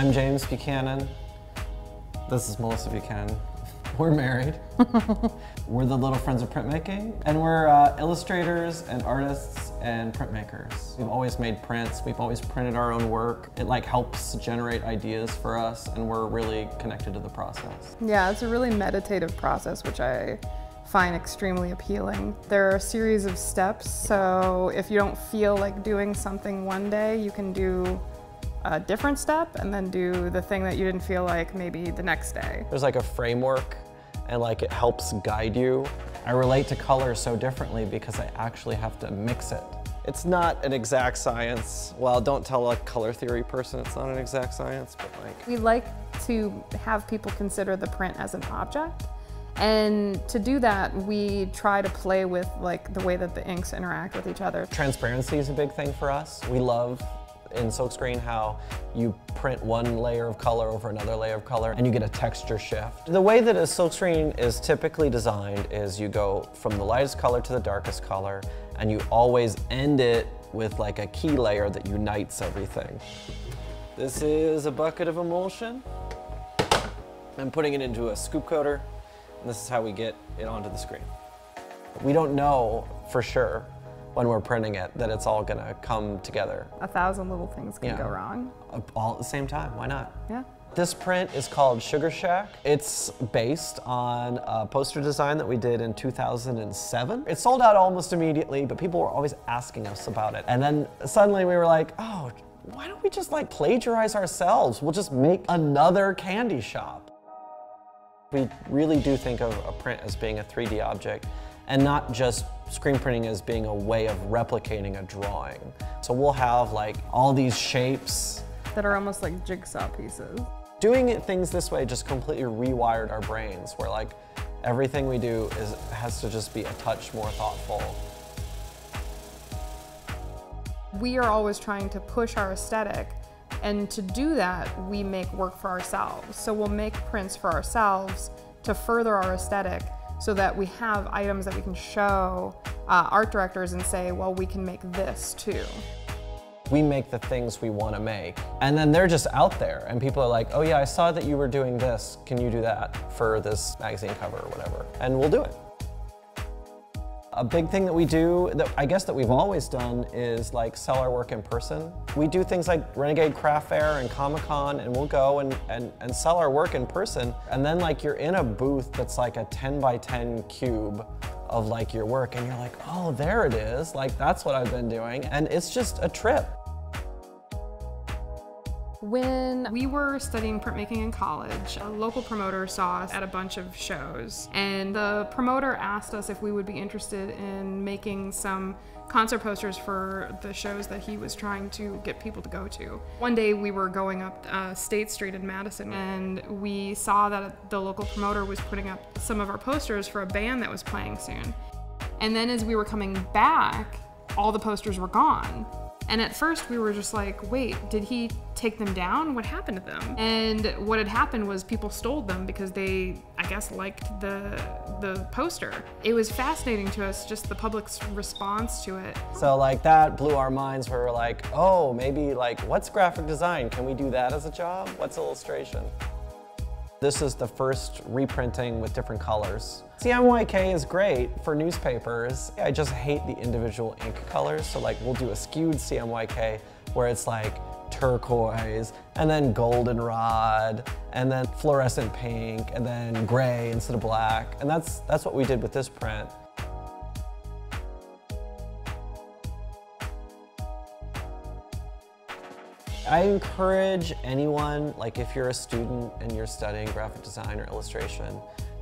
I'm James Buchanan. This is Melissa Buchanan. We're married. we're the Little Friends of Printmaking, and we're uh, illustrators and artists and printmakers. We've always made prints. We've always printed our own work. It like helps generate ideas for us, and we're really connected to the process. Yeah, it's a really meditative process, which I find extremely appealing. There are a series of steps, so if you don't feel like doing something one day, you can do a different step and then do the thing that you didn't feel like maybe the next day. There's like a framework and like it helps guide you. I relate to color so differently because I actually have to mix it. It's not an exact science. Well, don't tell a color theory person it's not an exact science, but like. We like to have people consider the print as an object. And to do that, we try to play with like the way that the inks interact with each other. Transparency is a big thing for us. We love in silkscreen how you print one layer of color over another layer of color and you get a texture shift. The way that a silkscreen is typically designed is you go from the lightest color to the darkest color and you always end it with like a key layer that unites everything. This is a bucket of emulsion. I'm putting it into a scoop coater and this is how we get it onto the screen. We don't know for sure when we're printing it that it's all gonna come together. A thousand little things can Yeah. go wrong. Uh, all at the same time, why not? Yeah. This print is called Sugar Shack. It's based on a poster design that we did in 2007. It sold out almost immediately, but people were always asking us about it. And then suddenly we were like, oh, why don't we just like plagiarize ourselves? We'll just make another candy shop. We really do think of a print as being a 3D object and not just screen printing as being a way of replicating a drawing. So we'll have like all these shapes. That are almost like jigsaw pieces. Doing things this way just completely rewired our brains where like everything we do is has to just be a touch more thoughtful. We are always trying to push our aesthetic and to do that, we make work for ourselves. So we'll make prints for ourselves to further our aesthetic so that we have items that we can show uh, art directors and say, well, we can make this too. We make the things we want to make. And then they're just out there and people are like, oh yeah, I saw that you were doing this. Can you do that for this magazine cover or whatever? And we'll do it. A big thing that we do, that I guess that we've always done, is like sell our work in person. We do things like Renegade Craft Fair and Comic Con, and we'll go and, and, and sell our work in person. And then like you're in a booth that's like a 10 by 10 cube of like your work, and you're like, oh, there it is. Like that's what I've been doing. And it's just a trip. When we were studying printmaking in college, a local promoter saw us at a bunch of shows, and the promoter asked us if we would be interested in making some concert posters for the shows that he was trying to get people to go to. One day we were going up uh, State Street in Madison, and we saw that the local promoter was putting up some of our posters for a band that was playing soon. And then as we were coming back, all the posters were gone. And at first we were just like, wait, did he take them down? What happened to them? And what had happened was people stole them because they, I guess, liked the the poster. It was fascinating to us just the public's response to it. So like that blew our minds. We were like, oh, maybe like what's graphic design? Can we do that as a job? What's illustration? This is the first reprinting with different colors. CMYK is great for newspapers. I just hate the individual ink colors. So like we'll do a skewed CMYK where it's like turquoise and then goldenrod and then fluorescent pink and then gray instead of black. And that's, that's what we did with this print. I encourage anyone, like if you're a student and you're studying graphic design or illustration,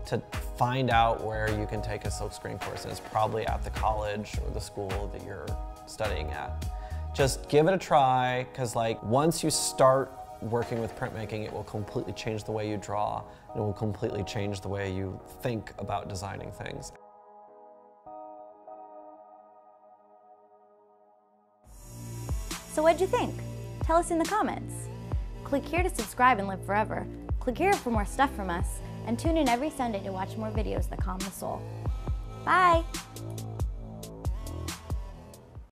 to find out where you can take a silkscreen course. And it's probably at the college or the school that you're studying at. Just give it a try, because like once you start working with printmaking, it will completely change the way you draw. And it will completely change the way you think about designing things. So what'd you think? Tell us in the comments. Click here to subscribe and live forever. Click here for more stuff from us, and tune in every Sunday to watch more videos that calm the soul. Bye!